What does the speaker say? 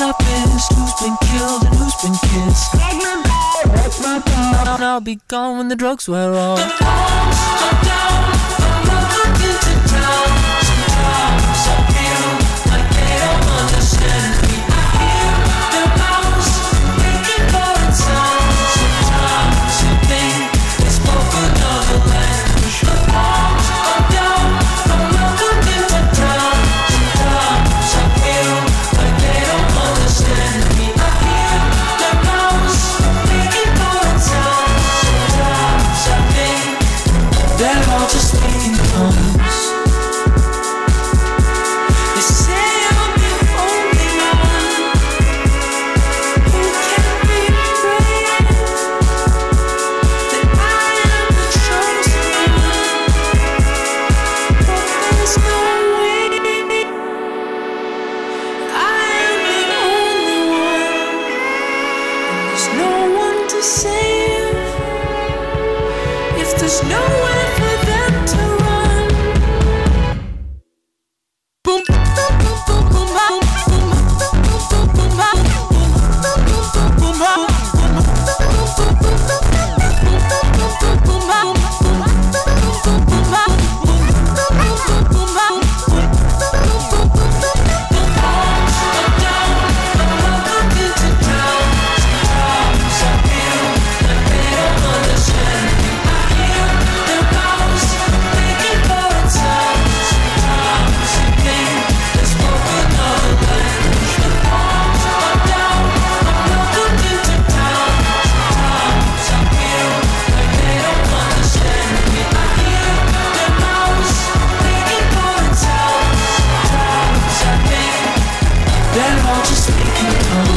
up is? Who's been killed and who's been kissed? That's my bad, that's my fault. I'll be gone when the drugs wear off. if there's nowhere for them to run. Boom, boom, boom. just thinking of